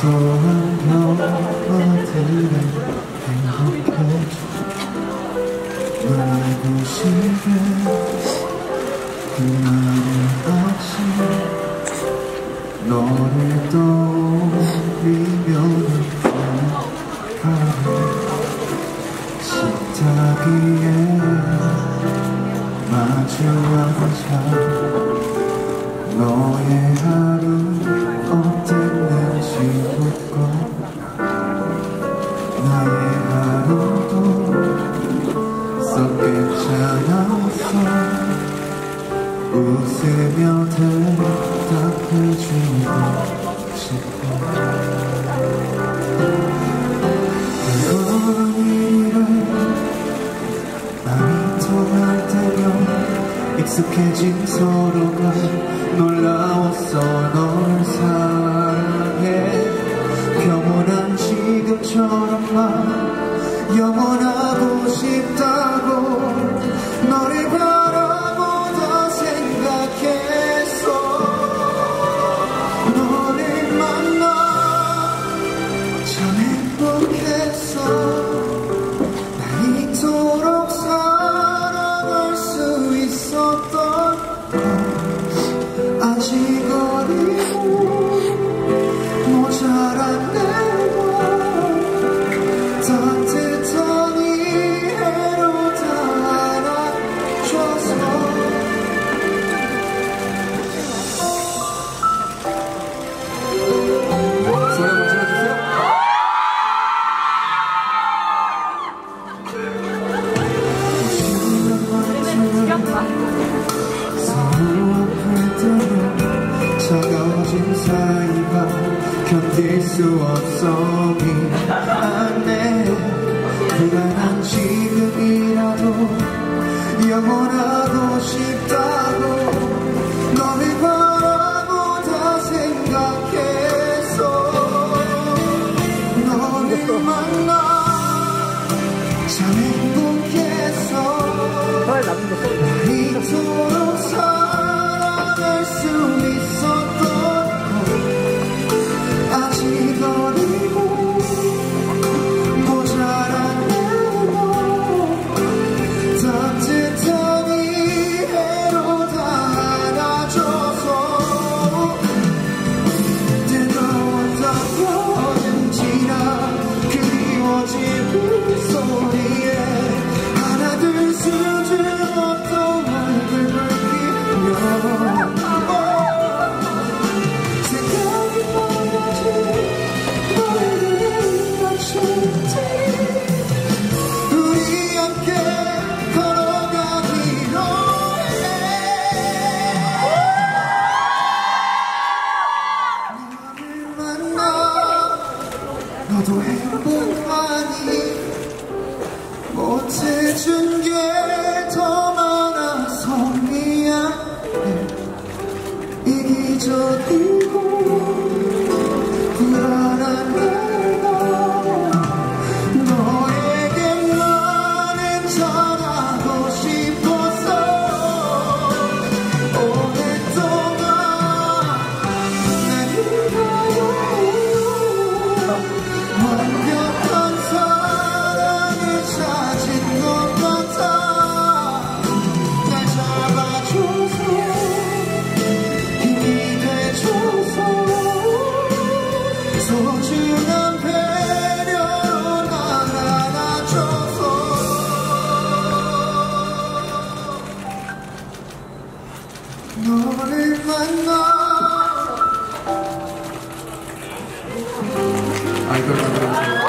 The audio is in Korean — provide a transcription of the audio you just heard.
사소한 변화들을 행복해줘 말고 싶게 그날의 아침 너를 떠올리며 가는 식탁 위에 마주 앉아 너의 하 웃으며 대답해주고 싶어. 그건 이래 마음이 통할 때면 익숙해진 서로가 놀라웠어 널 사랑해. 평온한 지금처럼만 영원하고 싶다고 너를 만나 참 행복했어 날 이토록 사랑할 수 있었던 건 아직 어리고 모자란 내 견딜 수 없어 미안해 불안한 지금이라도 영원하고 싶다고 너를 바라보다 생각해서 너를 만나 참 행복해서 이토록 사랑할 수 너도 행복하니 못해준 게 더 많아서 미안해. 이기적이 Ahí